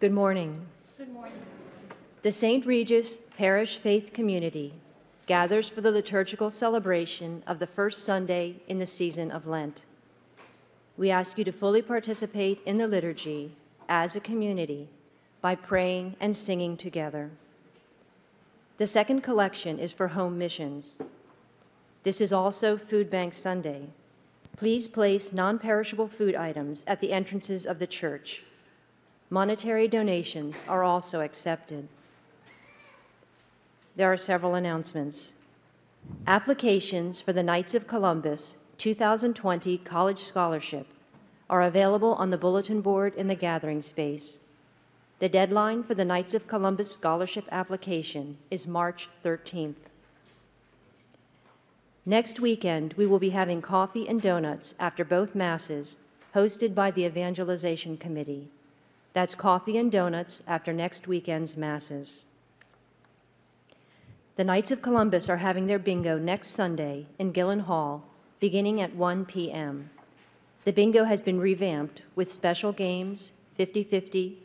Good morning. Good morning. The St. Regis Parish Faith Community gathers for the liturgical celebration of the first Sunday in the season of Lent. We ask you to fully participate in the liturgy as a community by praying and singing together. The second collection is for home missions. This is also Food Bank Sunday. Please place non perishable food items at the entrances of the church. Monetary donations are also accepted. There are several announcements. Applications for the Knights of Columbus 2020 College Scholarship are available on the bulletin board in the gathering space. The deadline for the Knights of Columbus Scholarship application is March 13th. Next weekend, we will be having coffee and donuts after both Masses, hosted by the Evangelization Committee. That's coffee and donuts after next weekend's Masses. The Knights of Columbus are having their bingo next Sunday in Gillen Hall, beginning at 1 p.m. The bingo has been revamped with special games, 50 50,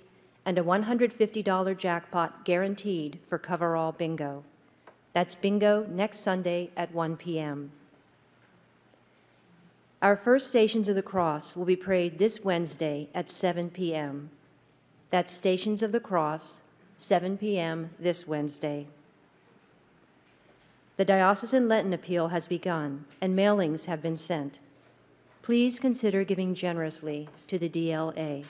and a $150 jackpot guaranteed for coverall bingo. That's bingo next Sunday at 1 p.m. Our first Stations of the Cross will be prayed this Wednesday at 7 p.m. That's Stations of the Cross, 7 p.m. this Wednesday. The Diocesan Lenten Appeal has begun and mailings have been sent. Please consider giving generously to the DLA.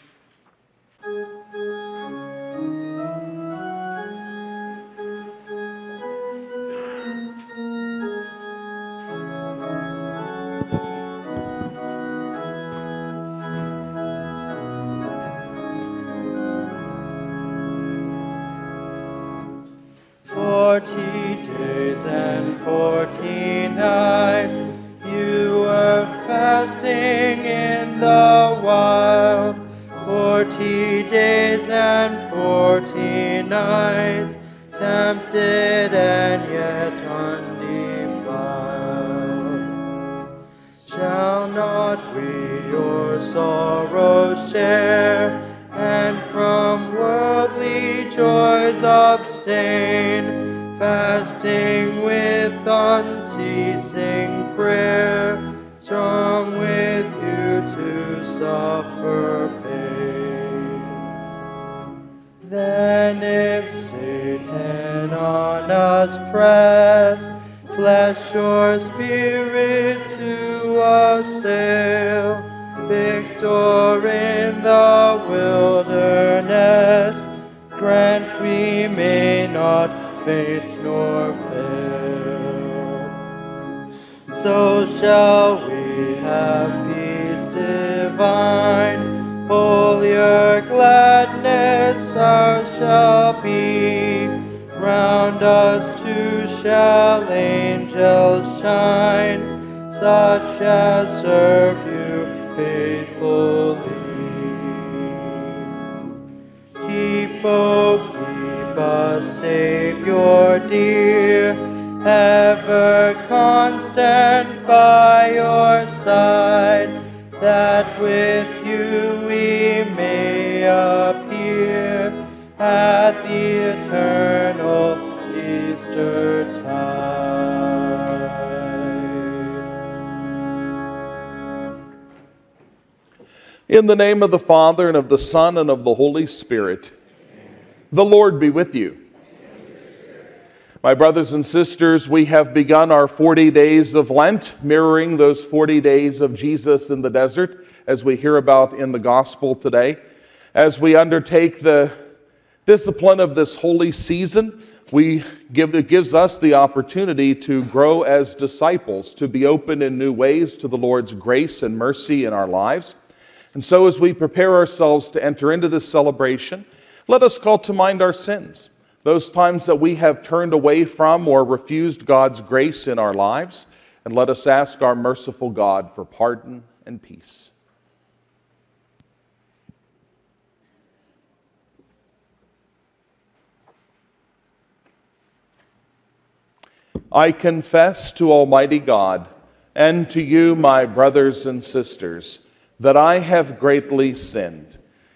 Forty days and forty nights you were fasting in the wild. Forty days and forty nights, tempted and yet undefiled. Shall not we your sorrows share, and from worldly joys abstain, fasting with unceasing prayer, strong with you to suffer pain. Then if Satan on us press, flesh or spirit to assail, victor in the wilderness, grant we may not faint nor fail. So shall we have peace divine, holier gladness ours shall be. Round us too shall angels shine, such as served you faithfully. Keep, oh, keep us, Savior dear, ever constant by your side, that with you we may appear at the eternal Easter tide. In the name of the Father, and of the Son, and of the Holy Spirit, the Lord be with you. My brothers and sisters, we have begun our 40 days of Lent, mirroring those 40 days of Jesus in the desert, as we hear about in the gospel today. As we undertake the discipline of this holy season, we give, it gives us the opportunity to grow as disciples, to be open in new ways to the Lord's grace and mercy in our lives. And so, as we prepare ourselves to enter into this celebration, let us call to mind our sins, those times that we have turned away from or refused God's grace in our lives, and let us ask our merciful God for pardon and peace. I confess to Almighty God and to you, my brothers and sisters, that I have greatly sinned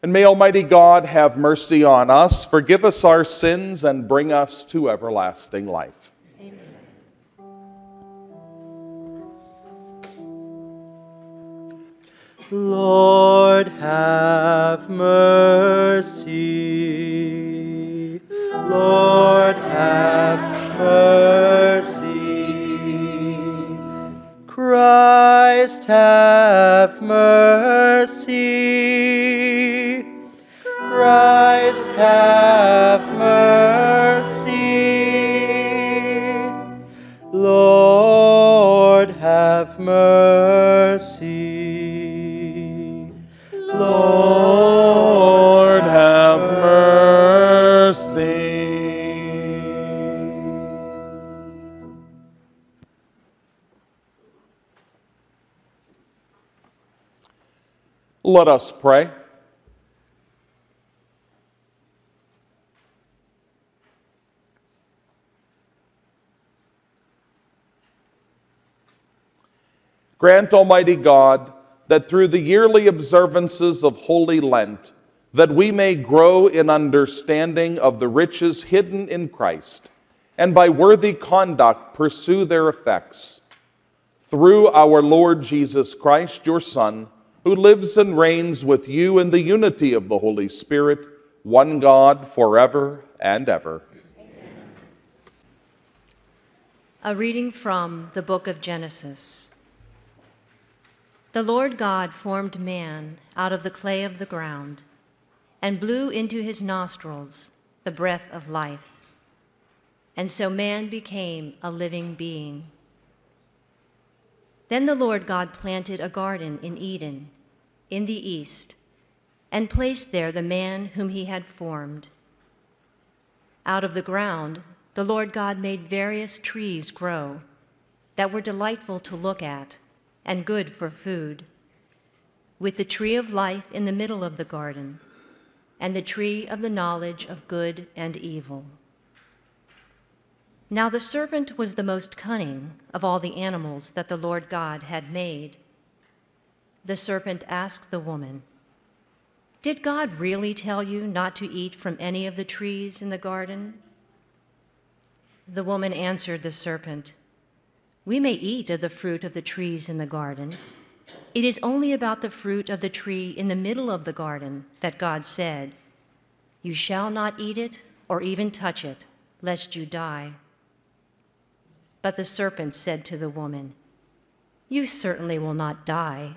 And may Almighty God have mercy on us, forgive us our sins, and bring us to everlasting life. Lord, have mercy. Lord, have mercy. Christ, have mercy. Christ, have mercy. Lord, have mercy. Lord, have mercy. Let us pray. Grant, Almighty God, that through the yearly observances of Holy Lent, that we may grow in understanding of the riches hidden in Christ, and by worthy conduct pursue their effects. Through our Lord Jesus Christ, your Son, who lives and reigns with you in the unity of the Holy Spirit, one God, forever and ever. A reading from the book of Genesis. The Lord God formed man out of the clay of the ground and blew into his nostrils the breath of life. And so man became a living being. Then the Lord God planted a garden in Eden, in the east, and placed there the man whom he had formed. Out of the ground, the Lord God made various trees grow that were delightful to look at and good for food, with the tree of life in the middle of the garden, and the tree of the knowledge of good and evil. Now the serpent was the most cunning of all the animals that the Lord God had made. The serpent asked the woman, Did God really tell you not to eat from any of the trees in the garden? The woman answered the serpent, We may eat of the fruit of the trees in the garden. It is only about the fruit of the tree in the middle of the garden that God said, You shall not eat it or even touch it, lest you die. But the serpent said to the woman, You certainly will not die.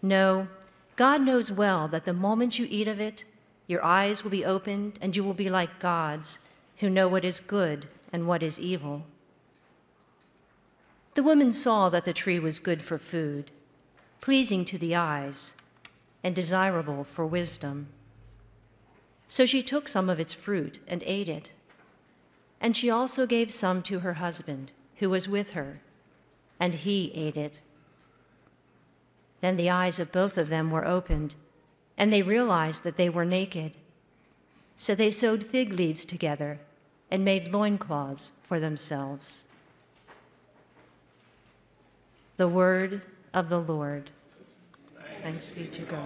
No, God knows well that the moment you eat of it, your eyes will be opened and you will be like gods who know what is good and what is evil. The woman saw that the tree was good for food, pleasing to the eyes, and desirable for wisdom. So she took some of its fruit and ate it. And she also gave some to her husband, who was with her, and he ate it. Then the eyes of both of them were opened, and they realized that they were naked. So they sewed fig leaves together and made loincloths for themselves. The word of the Lord. Thanks be to God.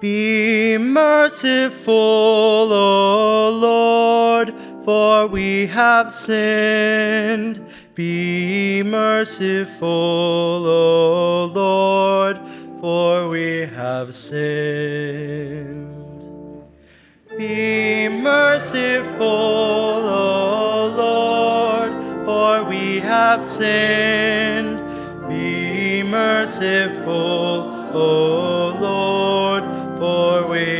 Be merciful, O Lord, for we have sinned. Be merciful, O Lord, for we have sinned. Be merciful, O Lord, for we have sinned. Be merciful, O Lord, for we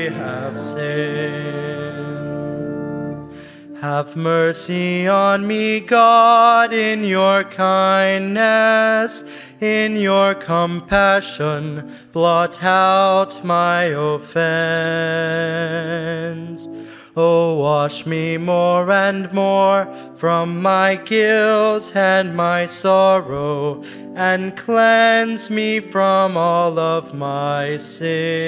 have mercy on me, God, in your kindness, in your compassion, blot out my offense. Oh, wash me more and more from my guilt and my sorrow, and cleanse me from all of my sin.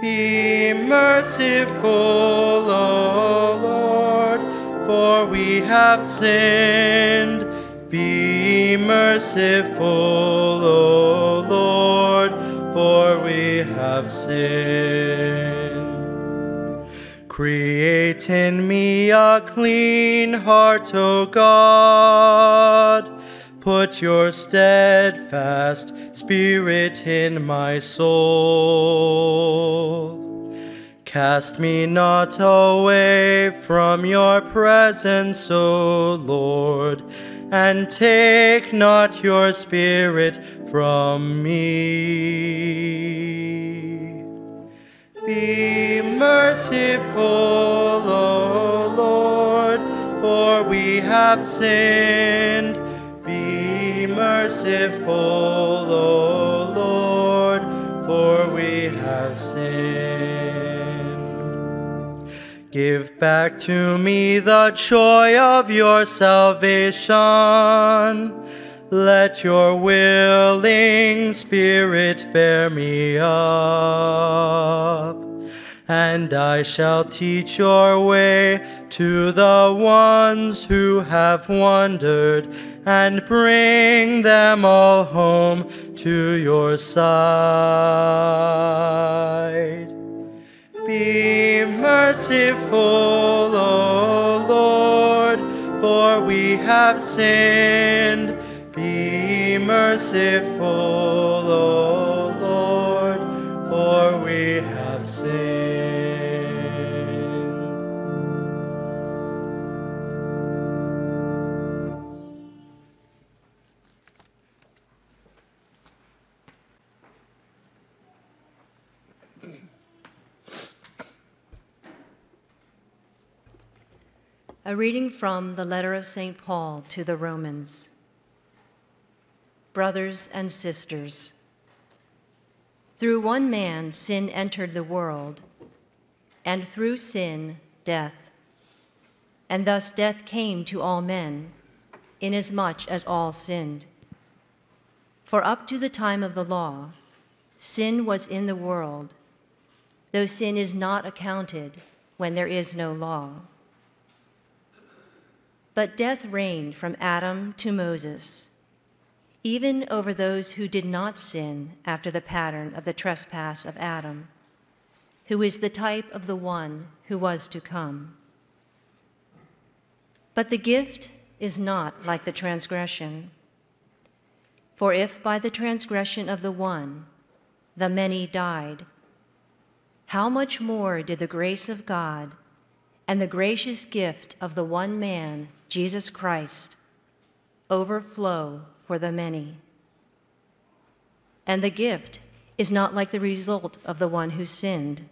Be merciful, O Lord, for we have sinned. Be merciful, O Lord, for we have sinned. Create in me a clean heart, O God. Put your steadfast spirit in my soul. Cast me not away from your presence, O Lord, and take not your spirit from me. Be merciful, O Lord, for we have sinned. Be merciful, O Lord, for we have sinned. Give back to me the joy of your salvation. Let your willing spirit bear me up and I shall teach your way to the ones who have wandered, and bring them all home to your side. Be merciful, O Lord, for we have sinned. Be merciful, O Lord, for we have sinned. A reading from the letter of St. Paul to the Romans. Brothers and sisters, through one man sin entered the world, and through sin death. And thus death came to all men, inasmuch as all sinned. For up to the time of the law, sin was in the world, though sin is not accounted when there is no law. But death reigned from Adam to Moses, even over those who did not sin after the pattern of the trespass of Adam, who is the type of the one who was to come. But the gift is not like the transgression. For if by the transgression of the one the many died, how much more did the grace of God and the gracious gift of the one man, Jesus Christ, overflow for the many? And the gift is not like the result of the one who sinned.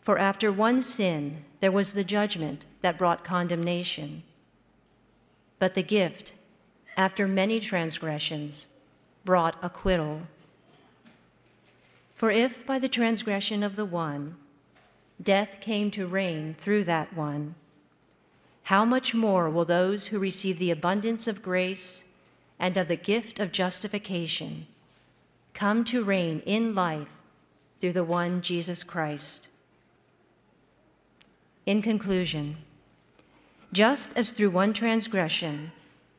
For after one sin, there was the judgment that brought condemnation. But the gift, after many transgressions, brought acquittal. For if by the transgression of the one, death came to reign through that one, how much more will those who receive the abundance of grace and of the gift of justification come to reign in life through the one Jesus Christ? In conclusion, just as through one transgression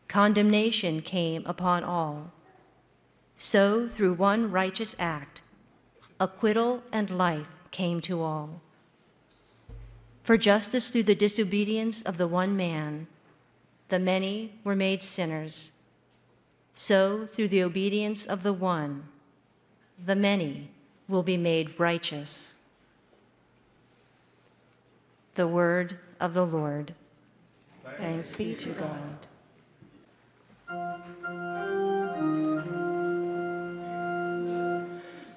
condemnation came upon all, so through one righteous act acquittal and life came to all. For justice through the disobedience of the one man, the many were made sinners, so through the obedience of the one, the many will be made righteous. The word of the Lord. Thanks be to God.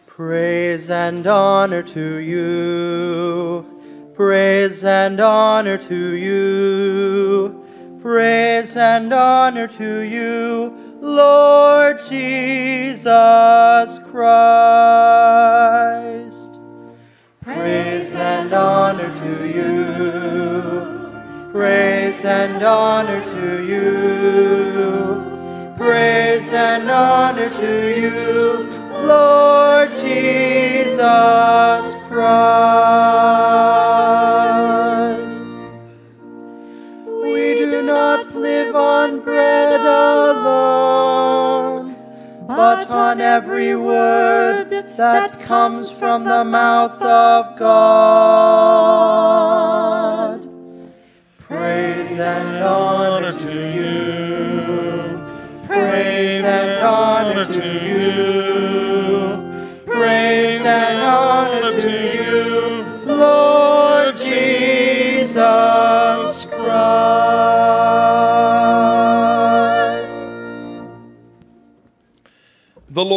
Praise and honor to you. Praise and honor to you. Praise and honor to you, Lord Jesus Christ. Praise and honor to you. Praise and honor to you. Praise and honor to you, Lord Jesus Christ. Bread alone, but on every word that comes from the mouth of God. Praise and honor to you. Praise and honor to you. Praise and honor to you, Lord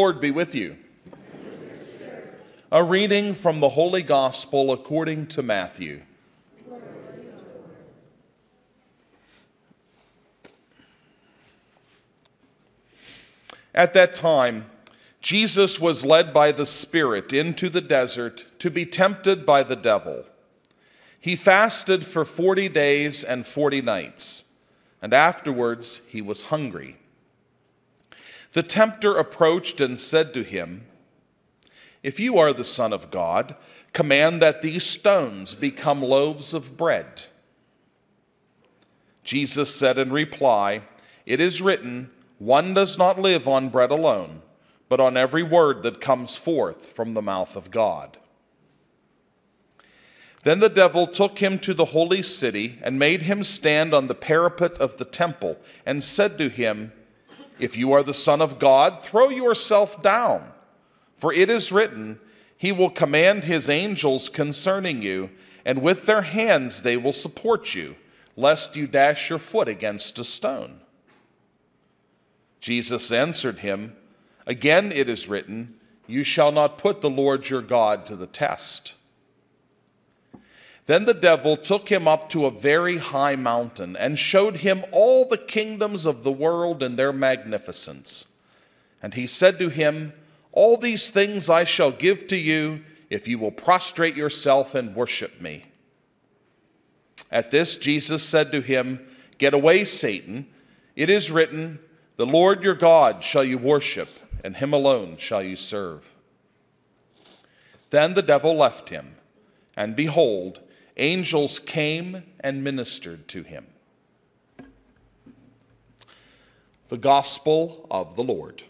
Lord be with you. A reading from the Holy Gospel according to Matthew. At that time, Jesus was led by the Spirit into the desert to be tempted by the devil. He fasted for 40 days and 40 nights, and afterwards he was hungry. The tempter approached and said to him, If you are the Son of God, command that these stones become loaves of bread. Jesus said in reply, It is written, One does not live on bread alone, but on every word that comes forth from the mouth of God. Then the devil took him to the holy city and made him stand on the parapet of the temple and said to him, If you are the Son of God, throw yourself down. For it is written, He will command His angels concerning you, and with their hands they will support you, lest you dash your foot against a stone. Jesus answered him, Again it is written, You shall not put the Lord your God to the test. Then the devil took him up to a very high mountain and showed him all the kingdoms of the world and their magnificence. And he said to him, All these things I shall give to you if you will prostrate yourself and worship me. At this, Jesus said to him, Get away, Satan. It is written, The Lord your God shall you worship, and him alone shall you serve. Then the devil left him, and behold, angels came and ministered to him. The Gospel of the Lord.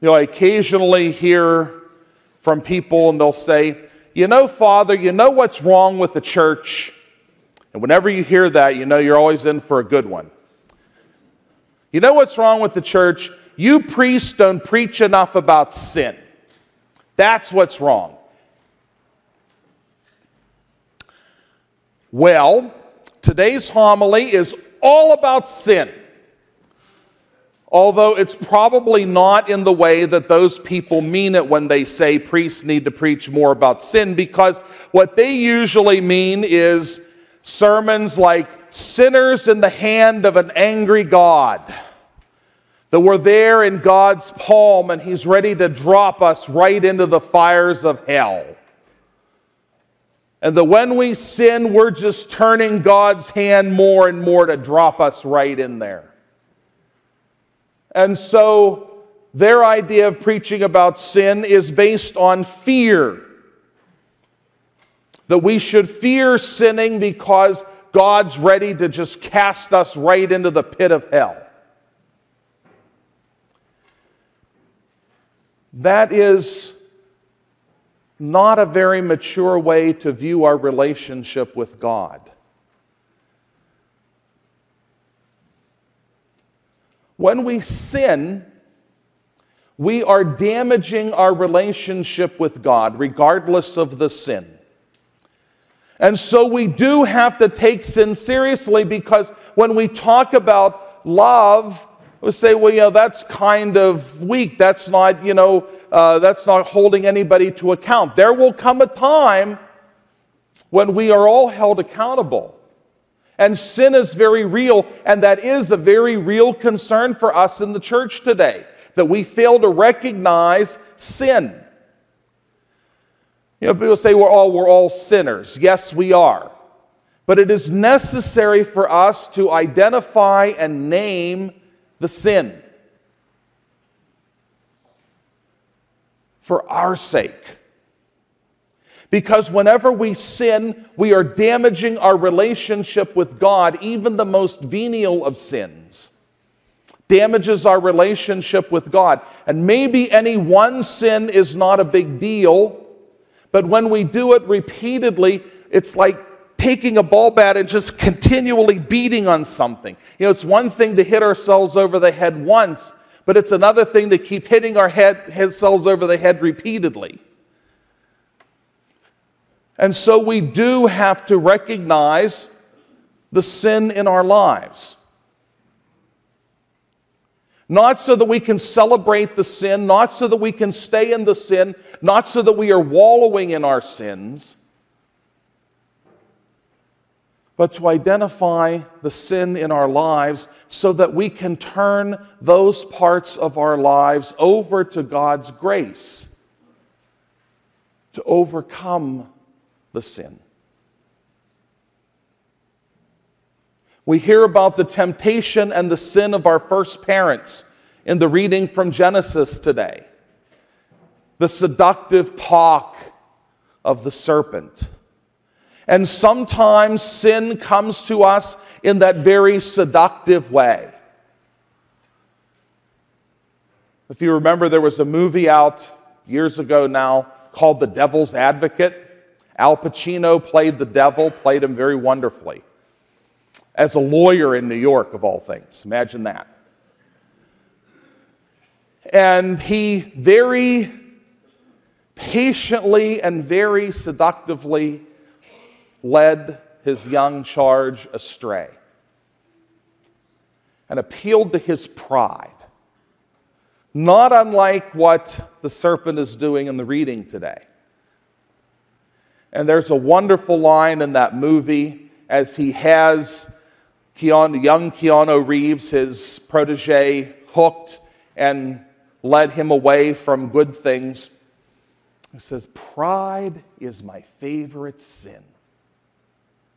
You know, I occasionally hear from people and they'll say, You know, Father, you know what's wrong with the church? And whenever you hear that, you know you're always in for a good one. You know what's wrong with the church? You priests don't preach enough about sin. That's what's wrong. Well, today's homily is all about sin although it's probably not in the way that those people mean it when they say priests need to preach more about sin, because what they usually mean is sermons like sinners in the hand of an angry God. That we're there in God's palm and He's ready to drop us right into the fires of hell. And that when we sin, we're just turning God's hand more and more to drop us right in there. And so their idea of preaching about sin is based on fear. That we should fear sinning because God's ready to just cast us right into the pit of hell. That is not a very mature way to view our relationship with God. When we sin, we are damaging our relationship with God, regardless of the sin. And so we do have to take sin seriously because when we talk about love, we say, well, you know, that's kind of weak. That's not, you know, uh, that's not holding anybody to account. There will come a time when we are all held accountable. And sin is very real, and that is a very real concern for us in the church today, that we fail to recognize sin. You know, people say we're all, oh, we're all sinners. Yes, we are. But it is necessary for us to identify and name the sin for our sake. Because whenever we sin, we are damaging our relationship with God, even the most venial of sins. Damages our relationship with God. And maybe any one sin is not a big deal but when we do it repeatedly, it's like taking a ball bat and just continually beating on something. You know, it's one thing to hit ourselves over the head once, but it's another thing to keep hitting our head, cells over the head repeatedly. And so we do have to recognize the sin in our lives. Not so that we can celebrate the sin, not so that we can stay in the sin, not so that we are wallowing in our sins, but to identify the sin in our lives so that we can turn those parts of our lives over to God's grace to overcome the sin. We hear about the temptation and the sin of our first parents in the reading from Genesis today. The seductive talk of the serpent. And sometimes sin comes to us in that very seductive way. If you remember, there was a movie out years ago now called The Devil's Advocate. Al Pacino played the devil, played him very wonderfully as a lawyer in New York, of all things. Imagine that. And he very patiently and very seductively led his young charge astray and appealed to his pride. Not unlike what the serpent is doing in the reading today. And there's a wonderful line in that movie as he has Keanu, young Keanu Reeves, his protege, hooked and led him away from good things. He says, Pride is my favorite sin.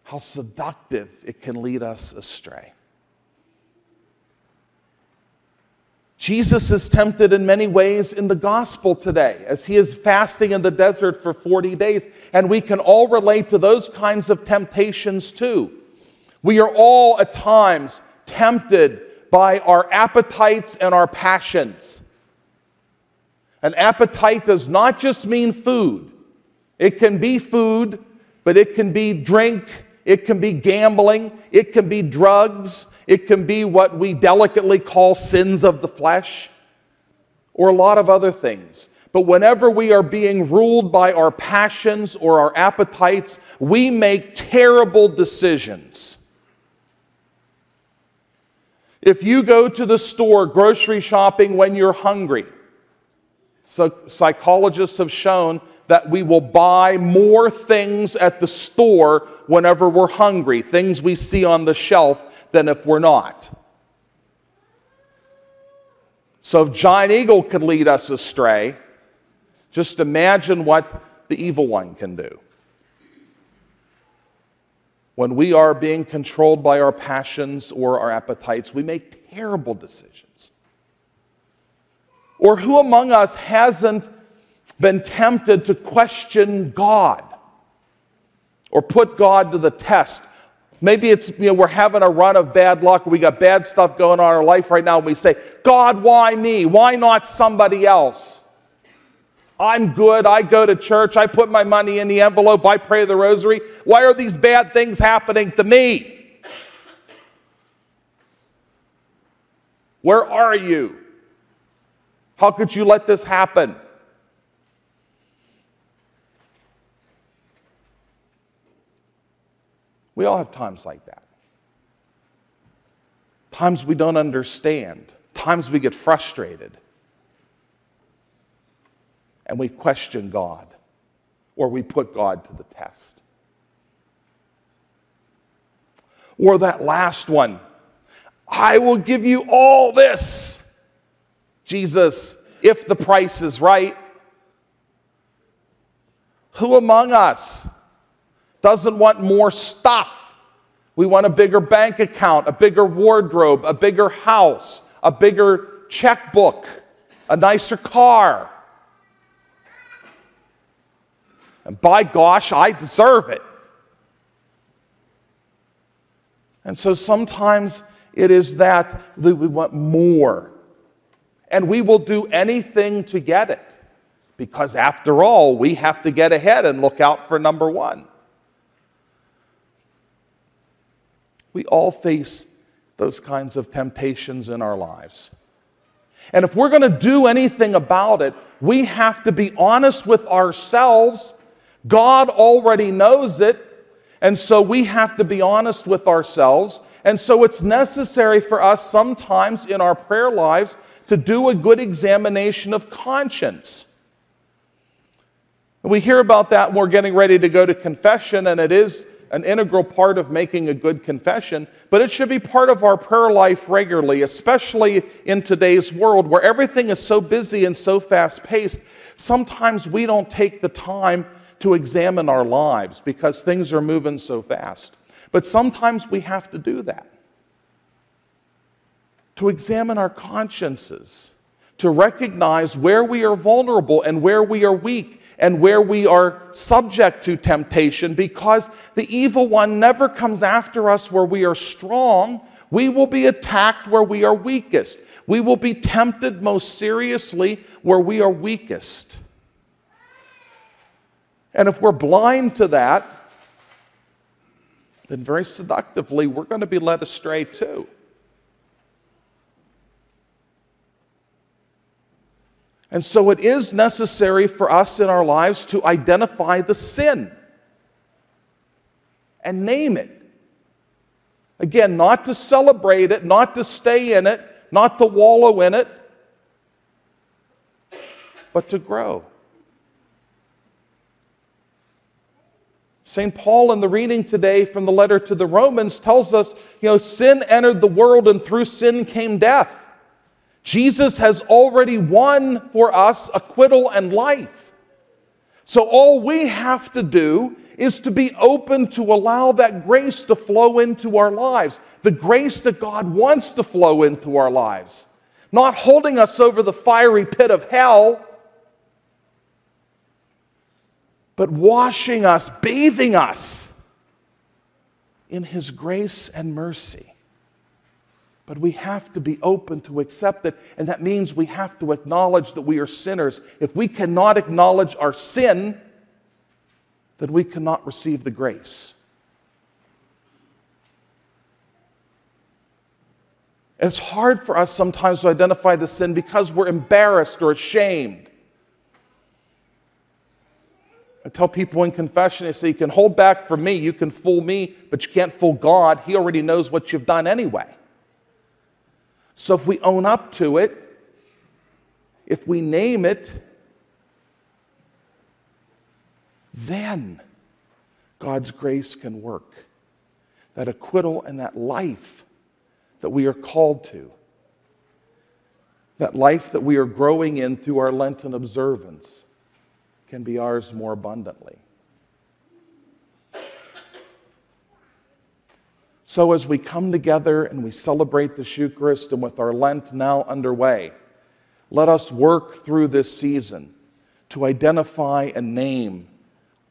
How seductive it can lead us astray. Jesus is tempted in many ways in the gospel today as he is fasting in the desert for 40 days, and we can all relate to those kinds of temptations too. We are all at times tempted by our appetites and our passions. An appetite does not just mean food, it can be food, but it can be drink, it can be gambling, it can be drugs, it can be what we delicately call sins of the flesh, or a lot of other things. But whenever we are being ruled by our passions or our appetites, we make terrible decisions. If you go to the store grocery shopping when you're hungry, so psychologists have shown that we will buy more things at the store whenever we're hungry, things we see on the shelf, than if we're not. So if Giant Eagle could lead us astray, just imagine what the evil one can do when we are being controlled by our passions or our appetites, we make terrible decisions. Or who among us hasn't been tempted to question God or put God to the test? Maybe it's, you know, we're having a run of bad luck, we got bad stuff going on in our life right now, and we say, God, why me? Why not somebody else? I'm good. I go to church. I put my money in the envelope. I pray the rosary. Why are these bad things happening to me? Where are you? How could you let this happen? We all have times like that. Times we don't understand, times we get frustrated, and we question God, or we put God to the test. Or that last one I will give you all this. Jesus, if the price is right, who among us doesn't want more stuff? We want a bigger bank account, a bigger wardrobe, a bigger house, a bigger checkbook, a nicer car. And by gosh, I deserve it. And so sometimes it is that we want more. And we will do anything to get it. Because after all, we have to get ahead and look out for number one. We all face those kinds of temptations in our lives. And if we're going to do anything about it, we have to be honest with ourselves. God already knows it. And so we have to be honest with ourselves. And so it's necessary for us sometimes in our prayer lives to do a good examination of conscience. We hear about that when we're getting ready to go to confession, and it is an integral part of making a good confession, but it should be part of our prayer life regularly, especially in today's world where everything is so busy and so fast paced. Sometimes we don't take the time to examine our lives because things are moving so fast. But sometimes we have to do that to examine our consciences, to recognize where we are vulnerable and where we are weak and where we are subject to temptation because the evil one never comes after us where we are strong. We will be attacked where we are weakest. We will be tempted most seriously where we are weakest. And if we're blind to that, then very seductively, we're going to be led astray too. And so it is necessary for us in our lives to identify the sin and name it. Again, not to celebrate it, not to stay in it, not to wallow in it, but to grow. St. Paul, in the reading today from the letter to the Romans, tells us, you know, sin entered the world and through sin came death. Jesus has already won for us acquittal and life. So all we have to do is to be open to allow that grace to flow into our lives, the grace that God wants to flow into our lives, not holding us over the fiery pit of hell, but washing us, bathing us in His grace and mercy. But we have to be open to accept it, and that means we have to acknowledge that we are sinners. If we cannot acknowledge our sin, then we cannot receive the grace. And it's hard for us sometimes to identify the sin because we're embarrassed or ashamed. I tell people in confession, I say, You can hold back from me, you can fool me, but you can't fool God. He already knows what you've done anyway. So if we own up to it, if we name it, then God's grace can work. That acquittal and that life that we are called to, that life that we are growing in through our Lenten observance, can be ours more abundantly. So, as we come together and we celebrate the Eucharist, and with our Lent now underway, let us work through this season to identify and name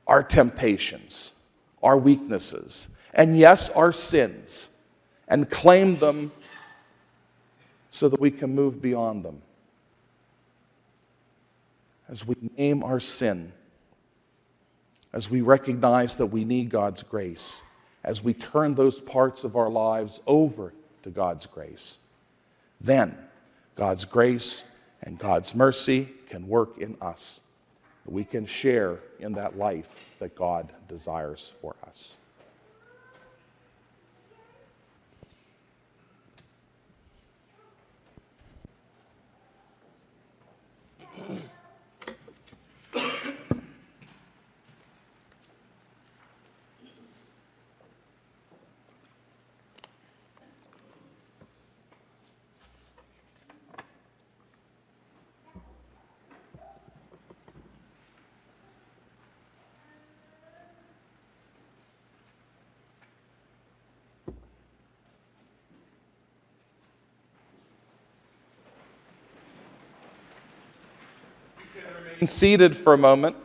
our temptations, our weaknesses, and yes, our sins, and claim them so that we can move beyond them. As we name our sin, as we recognize that we need God's grace as we turn those parts of our lives over to God's grace, then God's grace and God's mercy can work in us. We can share in that life that God desires for us. Remain seated for a moment.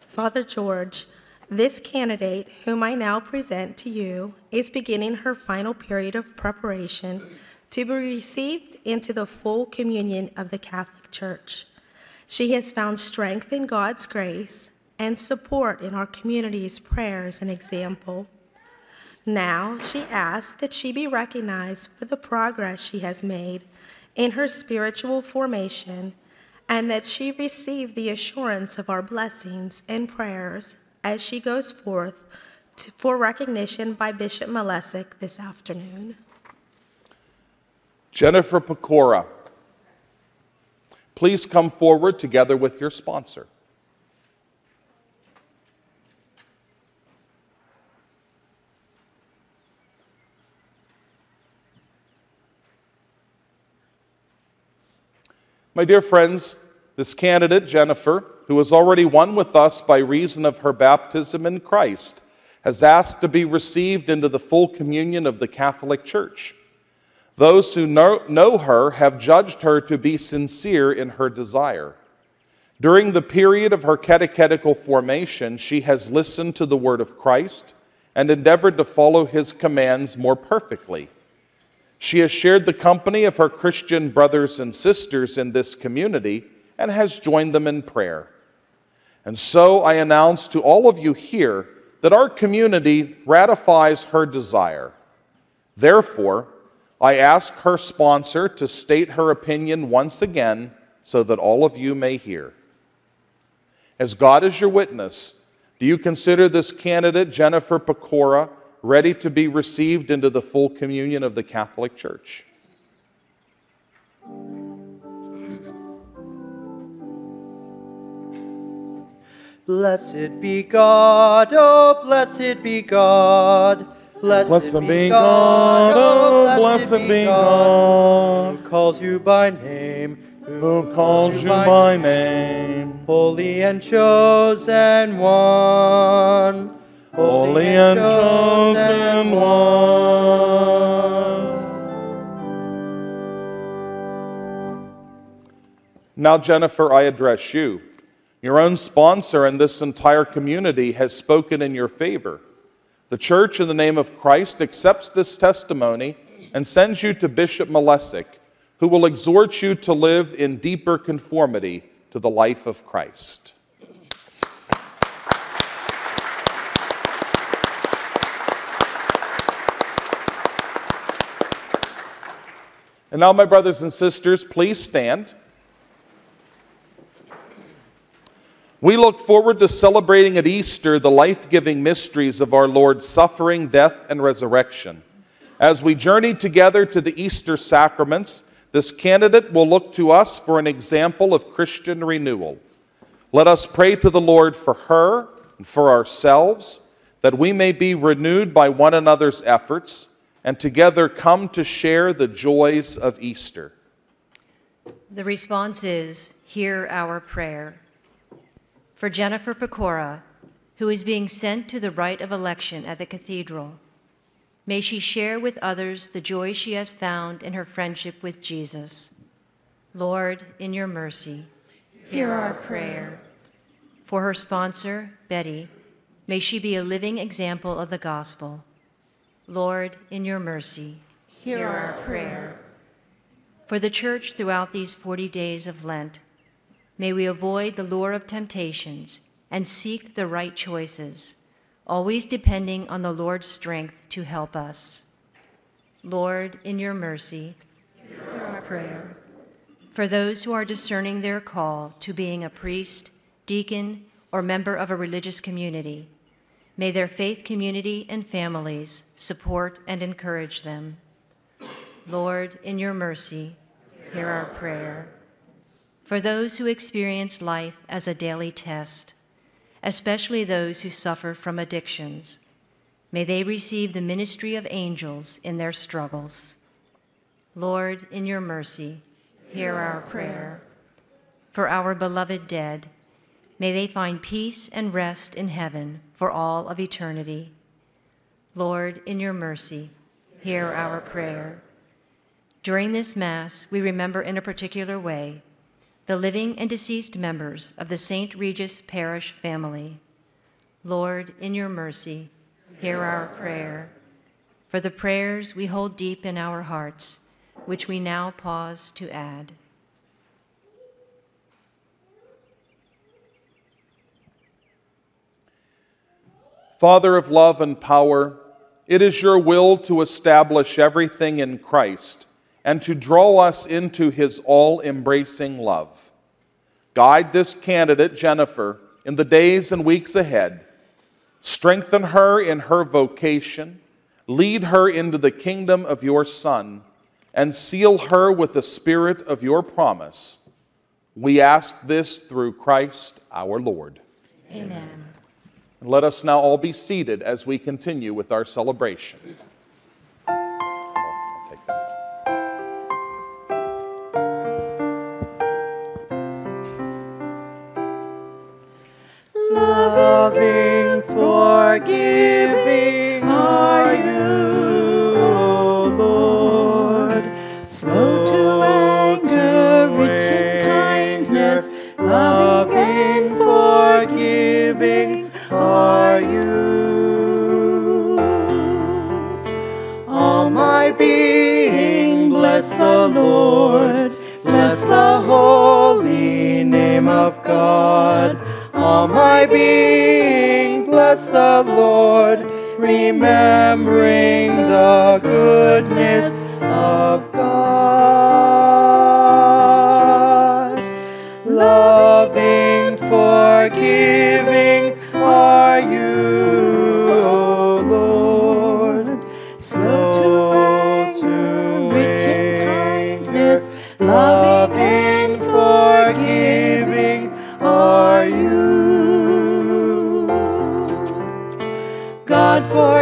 Father George, this candidate, whom I now present to you, is beginning her final period of preparation to be received into the full communion of the Catholic Church. She has found strength in God's grace and support in our community's prayers and example. Now she asks that she be recognized for the progress she has made in her spiritual formation and that she receive the assurance of our blessings and prayers as she goes forth to, for recognition by Bishop Malesic this afternoon. Jennifer Pecora, please come forward together with your sponsor. My dear friends, this candidate, Jennifer, who has already one with us by reason of her baptism in Christ, has asked to be received into the full communion of the Catholic Church. Those who know, know, her have judged her to be sincere in her desire. During the period of her catechetical formation, she has listened to the word of Christ and endeavored to follow his commands more perfectly. She has shared the company of her Christian brothers and sisters in this community and has joined them in prayer. And so I announce to all of you here that our community ratifies her desire. Therefore, I ask her sponsor to state her opinion once again so that all of you may hear. As God is your witness, do you consider this candidate, Jennifer Pecora, ready to be received into the full communion of the Catholic Church? Blessed be God, oh, blessed be God. Blessed, Blessed be God, oh, oh blessed be God. Who calls you by name, Who calls you by name? holy and chosen one. Holy and chosen Now, Jennifer, I address you. Your own sponsor and this entire community has spoken in your favor. The church, in the name of Christ, accepts this testimony and sends you to Bishop Malesic, who will exhort you to live in deeper conformity to the life of Christ. And now, my brothers and sisters, please stand. We look forward to celebrating at Easter the life giving mysteries of our Lord's suffering, death, and resurrection. As we journey together to the Easter sacraments, this candidate will look to us for an example of Christian renewal. Let us pray to the Lord for her and for ourselves, that we may be renewed by one another's efforts and together come to share the joys of Easter. The response is Hear our prayer. For Jennifer Pecora, who is being sent to the rite of election at the cathedral, may she share with others the joy she has found in her friendship with Jesus. Lord, in your mercy, hear our prayer. For her sponsor, Betty, may she be a living example of the gospel. Lord, in your mercy, hear our prayer. For the church throughout these 40 days of Lent, may we avoid the lure of temptations and seek the right choices, always depending on the Lord's strength to help us. Lord, in your mercy, hear our prayer. For those who are discerning their call to being a priest, deacon, or member of a religious community, may their faith community and families support and encourage them. Lord, in your mercy, hear our prayer. For those who experience life as a daily test, especially those who suffer from addictions, may they receive the ministry of angels in their struggles. Lord, in your mercy, hear our prayer. For our beloved dead, May they find peace and rest in heaven for all of eternity. Lord, in your mercy, hear our prayer. During this Mass, we remember in a particular way the living and deceased members of the St. Regis Parish family. Lord, in your mercy, hear our prayer. For the prayers we hold deep in our hearts, which we now pause to add. Father of love and power, it is your will to establish everything in Christ and to draw us into his all embracing love. Guide this candidate, Jennifer, in the days and weeks ahead. Strengthen her in her vocation, lead her into the kingdom of your Son, and seal her with the spirit of your promise. We ask this through Christ our Lord. Amen. And let us now all be seated as we continue with our celebration. Loving, forgiving are you, O Lord. Slow to anger, rich in kindness, loving, forgiving are you. All my being, bless the Lord. Bless the holy name of. All my being, bless the Lord, remembering the goodness of God. Loving, forgiving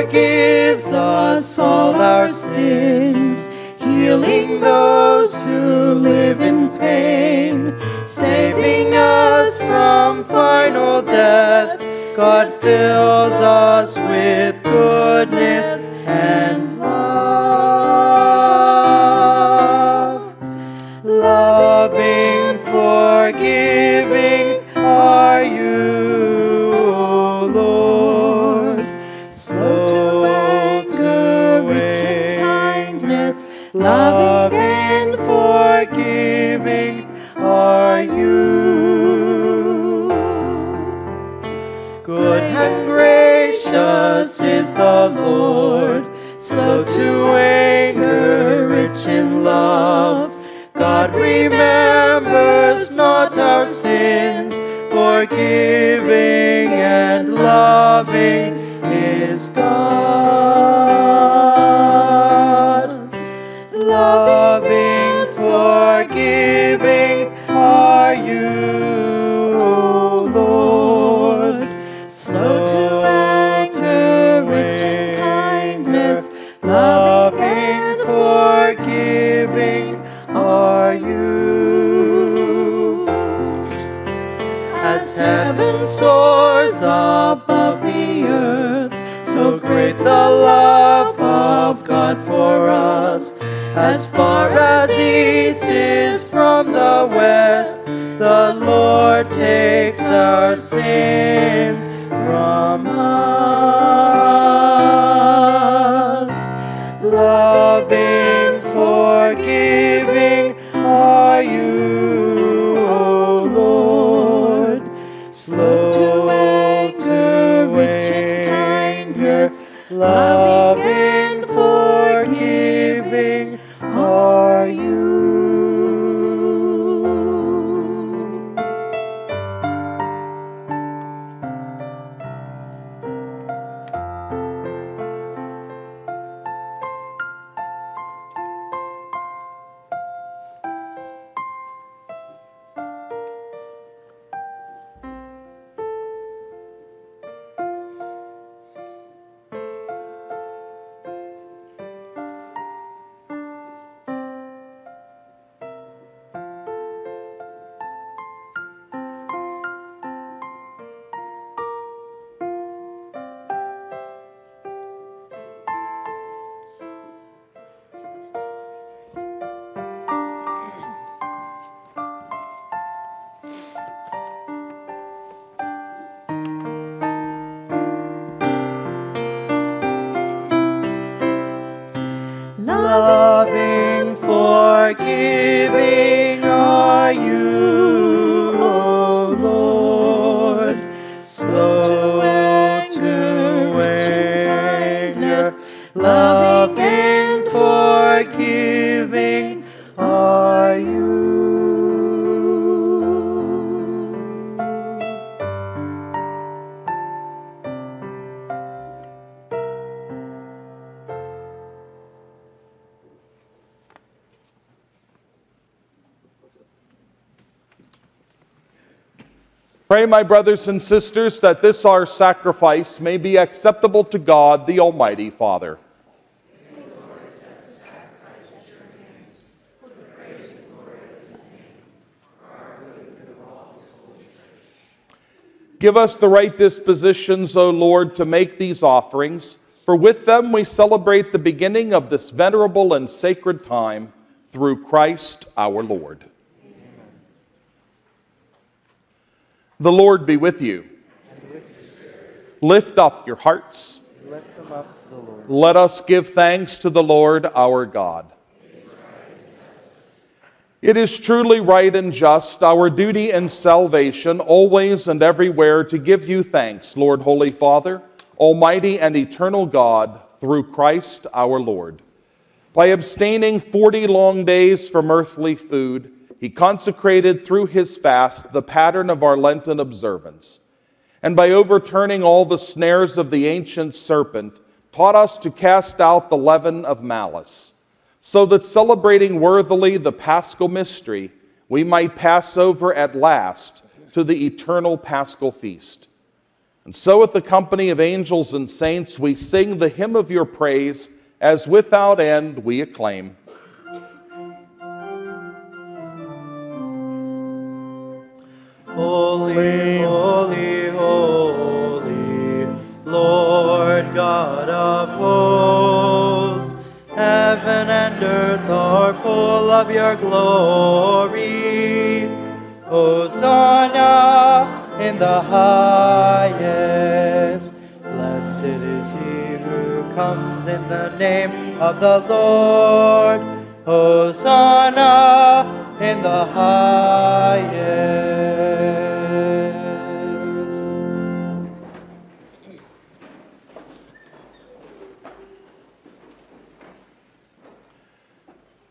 forgives us all our sins, healing those who live in pain, saving us from final death. God fills us with goodness and is the Lord, slow to anger, rich in love. God remembers not our sins, forgiving and loving is God. Loving, heaven soars above the earth, so great the love of God for us. As far as east is from the west, the Lord takes our sins from us. Loving, kindness, loving, Pray, my brothers and sisters, that this our sacrifice may be acceptable to God, the Almighty Father. Give us the right dispositions, O Lord, to make these offerings, for with them we celebrate the beginning of this venerable and sacred time through Christ our Lord. The Lord be with you. Lift up your hearts. Up. Let us give thanks to the Lord our God. It is truly right and just, our duty and salvation, always and everywhere, to give you thanks, Lord Holy Father, Almighty and eternal God, through Christ our Lord. By abstaining 40 long days from earthly food, he consecrated through his fast the pattern of our Lenten observance. And by overturning all the snares of the ancient serpent, taught us to cast out the leaven of malice, so that celebrating worthily the paschal mystery, we might pass over at last to the eternal paschal feast. And so, with the company of angels and saints, we sing the hymn of your praise, as without end we acclaim. Holy, holy, holy, Lord God of hosts, heaven and earth are full of your glory. Hosanna in the highest. Blessed is he who comes in the name of the Lord. Hosanna in the highest.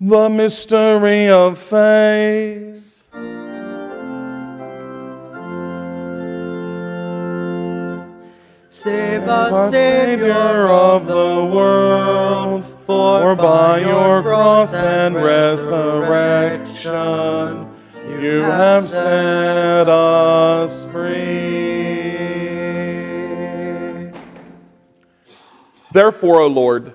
the mystery of faith. Save us, Savior of the world, for by your cross and resurrection you have set us free. Therefore, O Lord,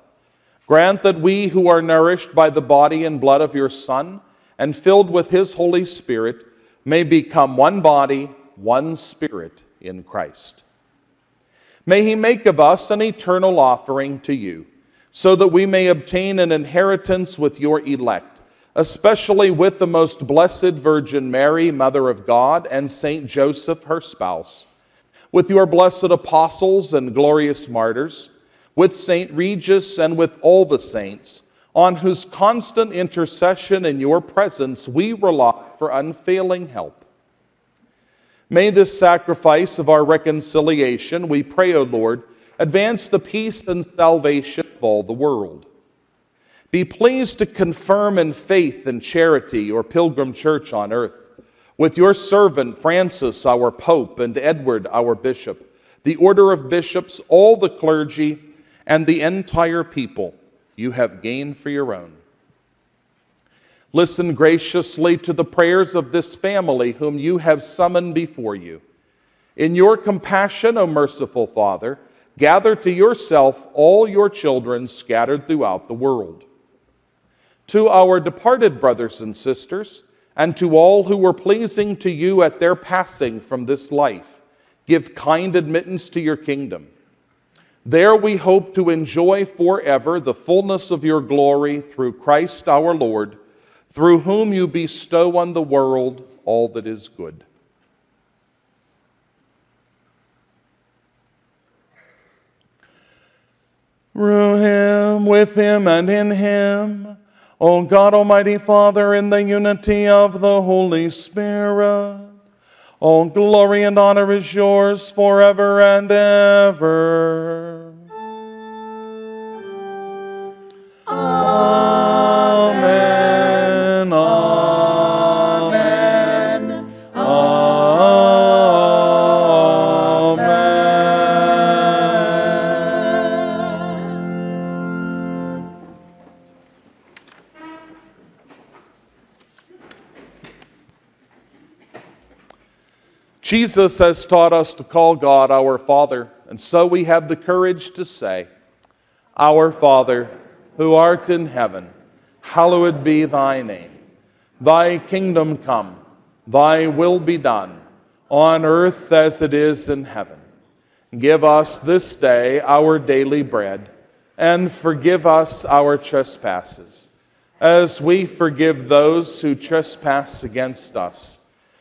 Grant that we who are nourished by the body and blood of your Son and filled with his Holy Spirit may become one body, one spirit in Christ. May he make of us an eternal offering to you, so that we may obtain an inheritance with your elect, especially with the most blessed Virgin Mary, Mother of God, and Saint Joseph, her spouse, with your blessed apostles and glorious martyrs, with Saint Regis and with all the saints, on whose constant intercession in your presence we rely for unfailing help. May this sacrifice of our reconciliation, we pray, O Lord, advance the peace and salvation of all the world. Be pleased to confirm in faith and charity your pilgrim church on earth, with your servant Francis, our Pope, and Edward, our Bishop, the order of bishops, all the clergy, and the entire people you have gained for your own. Listen graciously to the prayers of this family whom you have summoned before you. In your compassion, O merciful Father, gather to yourself all your children scattered throughout the world. To our departed brothers and sisters, and to all who were pleasing to you at their passing from this life, give kind admittance to your kingdom. There we hope to enjoy forever the fullness of your glory through Christ our Lord through whom you bestow on the world all that is good. Through him, with him, and in him, O God Almighty Father, in the unity of the Holy Spirit, all glory and honor is yours forever and ever. Jesus has taught us to call God our Father, and so we have the courage to say, Our Father, who art in heaven, hallowed be thy name. Thy kingdom come, thy will be done, on earth as it is in heaven. Give us this day our daily bread, and forgive us our trespasses, as we forgive those who trespass against us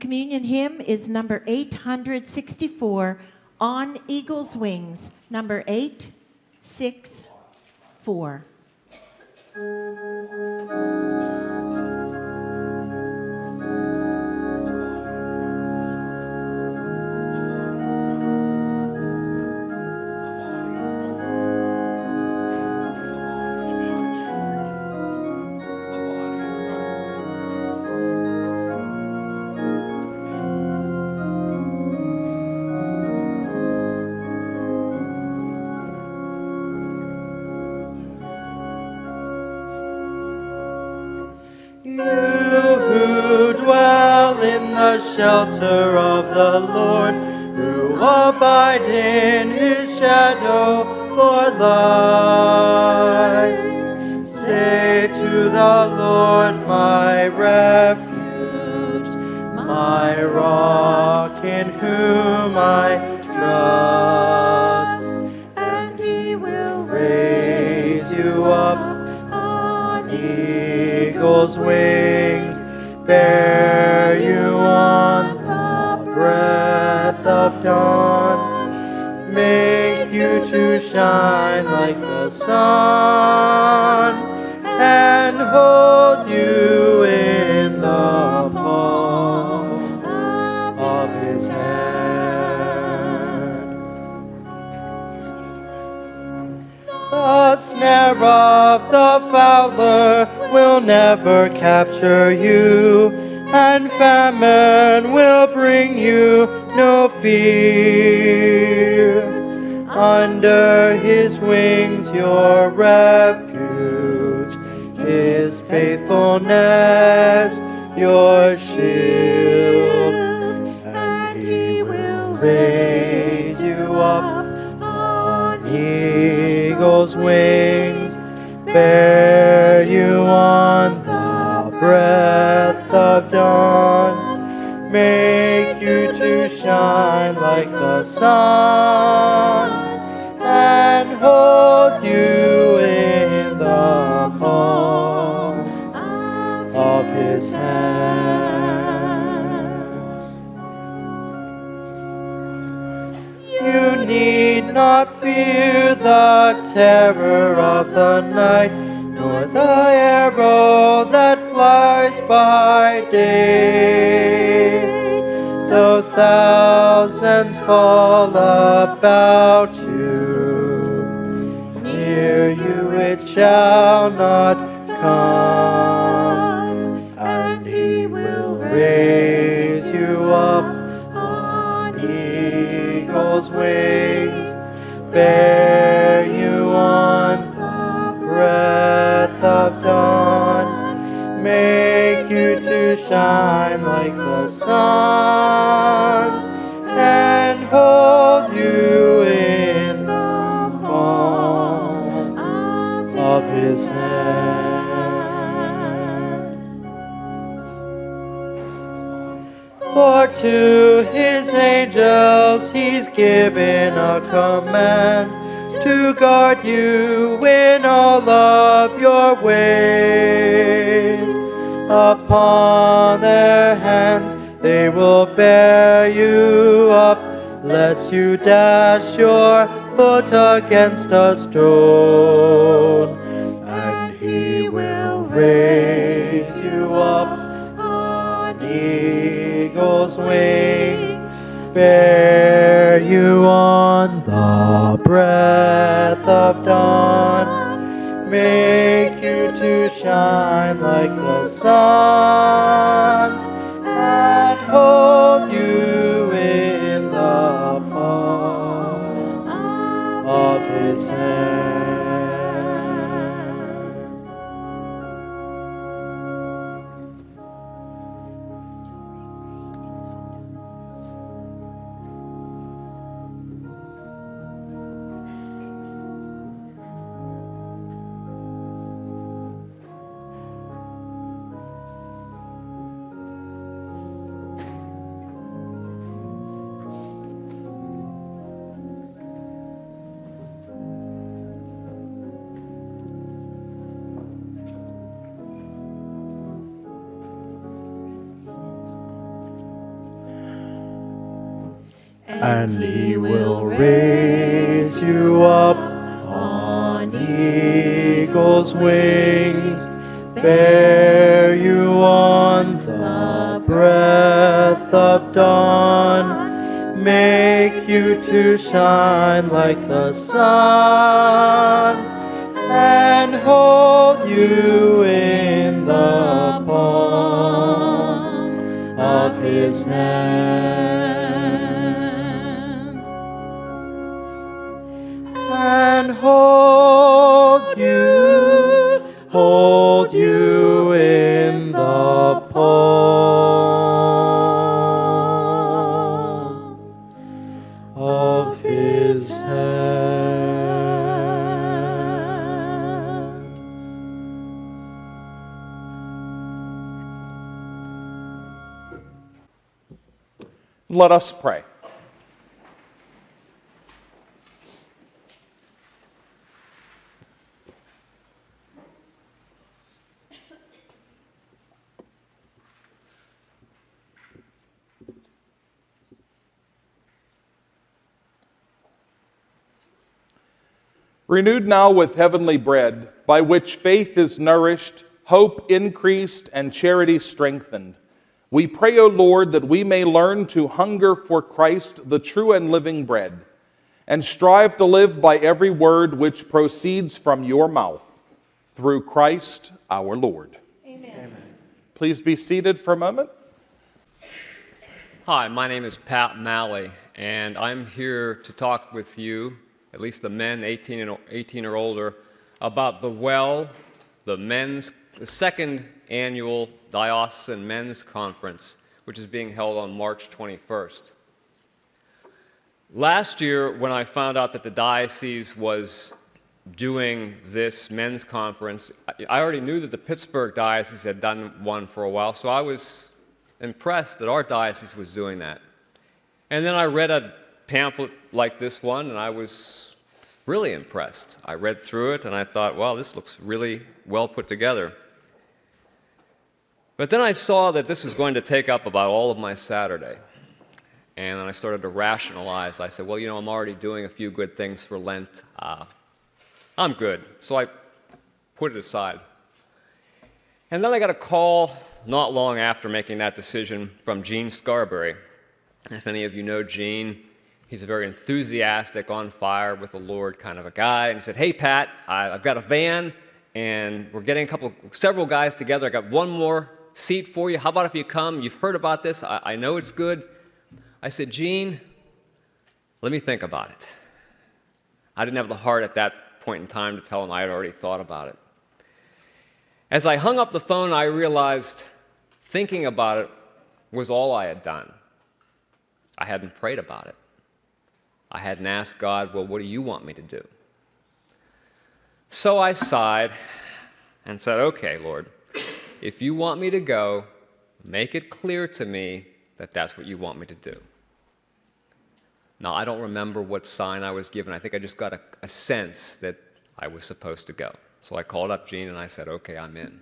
Communion hymn is number 864, On Eagle's Wings, number 864. You who dwell in the shelter of the Lord, who abide in his shadow for life, say to the Lord, my refuge, my rock in whom I eagle's wings, bear you on the breath of dawn, make you to shine like the sun, and hold you in the palm of his hand. The snare of the fowler will never capture you, and famine will bring you no fear. Under his wings, your refuge, his faithfulness, your shield, and he will raise you up on eagle's wings, bear you on the breath of dawn, make you to shine like the sun, and hold you in the palm of his hand. Not fear the terror of the night, nor the arrow that flies by day. though thousands fall about you, near you it shall not come, and he will raise you up on eagle's wings, bear you on the breath of dawn, make you to shine like the sun, and hold you in the palm of his hand. To his angels he's given a command to guard you in all of your ways. Upon their hands they will bear you up, lest you dash your foot against a stone. And he will raise eagle's wings, bear you on the breath of dawn, make you to shine like the sun, and hold and he will raise you up on eagle's wings, bear you on the breath of dawn, make you to shine like the sun, and hold you in the palm of his hand. Hold you, hold you in the palm of his hand. Let us pray. Renewed now with heavenly bread, by which faith is nourished, hope increased, and charity strengthened, we pray, O Lord, that we may learn to hunger for Christ, the true and living bread, and strive to live by every word which proceeds from your mouth, through Christ our Lord. Amen. Please be seated for a moment. Hi, my name is Pat Malley, and I'm here to talk with you, at least the men 18 and 18 or older, about the well, the men's, the second annual diocesan men's conference, which is being held on March 21st. Last year, when I found out that the diocese was doing this men's conference, I- I already knew that the Pittsburgh diocese had done one for a while, so I was impressed that our diocese was doing that. And then I read a pamphlet like this one, and I was really impressed. I read through it, and I thought, wow, this looks really well put together. But then I saw that this was going to take up about all of my Saturday. And then I started to rationalize. I said, well, you know, I'm already doing a few good things for Lent. Uh, I'm good. So I put it aside. And then I got a call not long after making that decision from Gene Scarberry. If any of you know Gene, he's a very enthusiastic, on fire with the Lord kind of a guy. And he said, Hey, Pat, I've got a van and we're getting a couple, several guys together. I got one more seat for you. How about if you come? You've heard about this. I, I know it's good. I said, Gene, let me think about it. I didn't have the heart at that point in time to tell him I had already thought about it. As I hung up the phone, I realized thinking about it was all I had done. I hadn't prayed about it. I hadn't asked God, well, what do you want me to do? So I sighed and said, okay, Lord, if you want me to go, make it clear to me that that's what you want me to do. Now, I don't remember what sign I was given. I think I just got a, a sense that I was supposed to go. So I called up Gene and I said, okay, I'm in.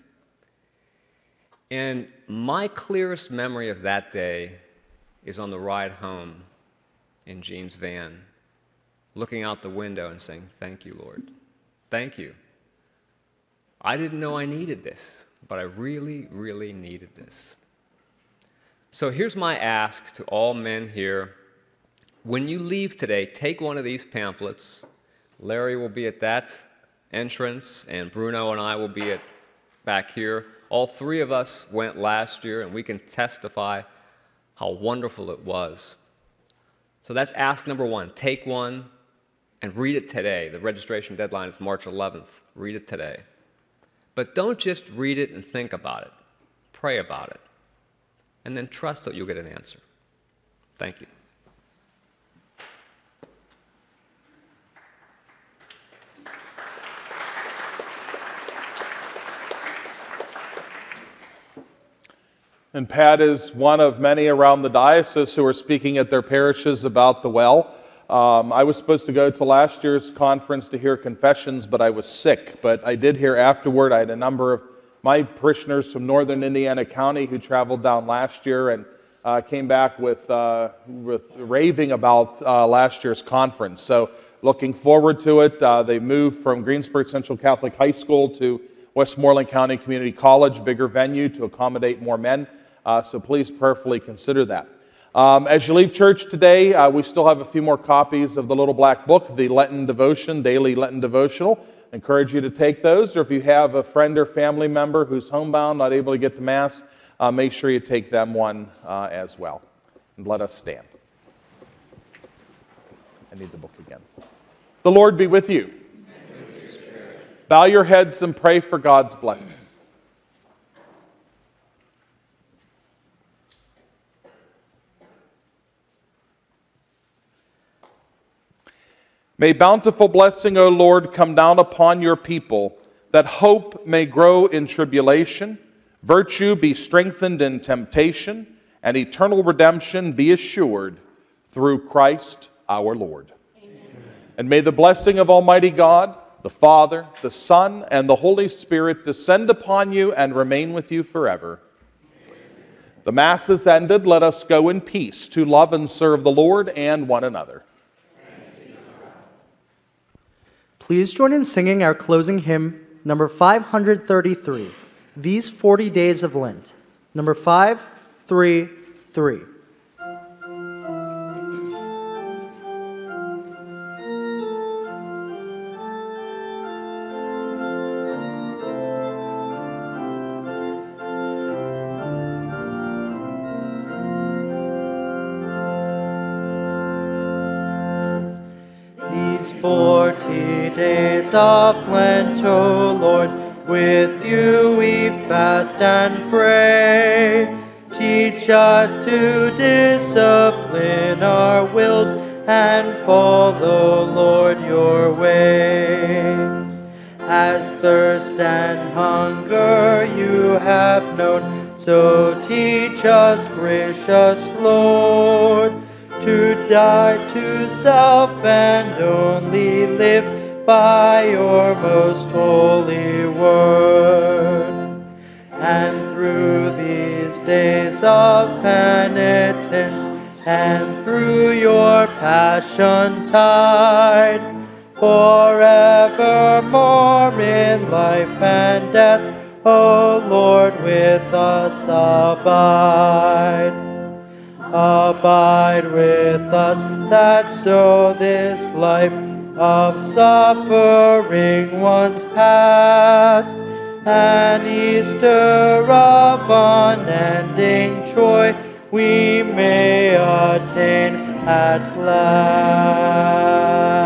And my clearest memory of that day is on the ride home in Gene's van, looking out the window and saying, Thank you, Lord. Thank you. I didn't know I needed this, but I really, really needed this. So here's my ask to all men here. When you leave today, take one of these pamphlets. Larry will be at that entrance, and Bruno and I will be at back here. All three of us went last year, and we can testify how wonderful it was. So that's ask number one. Take one and read it today. The registration deadline is March 11th. Read it today. But don't just read it and think about it. Pray about it. And then trust that you'll get an answer. Thank you. And Pat is one of many around the diocese who are speaking at their parishes about the well. Um, I was supposed to go to last year's conference to hear confessions, but I was sick. But I did hear afterward, I had a number of my parishioners from northern Indiana County who traveled down last year and uh, came back with, uh, with raving about uh, last year's conference. So, looking forward to it. Uh, they moved from Greensburg Central Catholic High School to Westmoreland County Community College, bigger venue to accommodate more men. Uh, so please prayerfully consider that. Um, as you leave church today, uh, we still have a few more copies of the Little Black Book, the Lenten Devotion, Daily Lenten Devotional. I encourage you to take those, or if you have a friend or family member who's homebound, not able to get to Mass, uh, make sure you take them one uh, as well. And let us stand. I need the book again. The Lord be with you. With Bow your heads and pray for God's blessing. May bountiful blessing, O Lord, come down upon your people, that hope may grow in tribulation, virtue be strengthened in temptation, and eternal redemption be assured through Christ our Lord. Amen. And may the blessing of Almighty God, the Father, the Son, and the Holy Spirit descend upon you and remain with you forever. Amen. The Mass is ended. Let us go in peace to love and serve the Lord and one another. Please join in singing our closing hymn, number 533, These 40 Days of Lent. Number 533. Lent, O Lord, with you we fast and pray. Teach us to discipline our wills and follow, Lord, your way. As thirst and hunger you have known, so teach us, gracious Lord, to die to self and only live by your most holy word. And through these days of penitence, and through your passion tide, forevermore in life and death, O Lord, with us abide. abide with us, that so this life of suffering once past, an Easter of unending joy we may attain at last.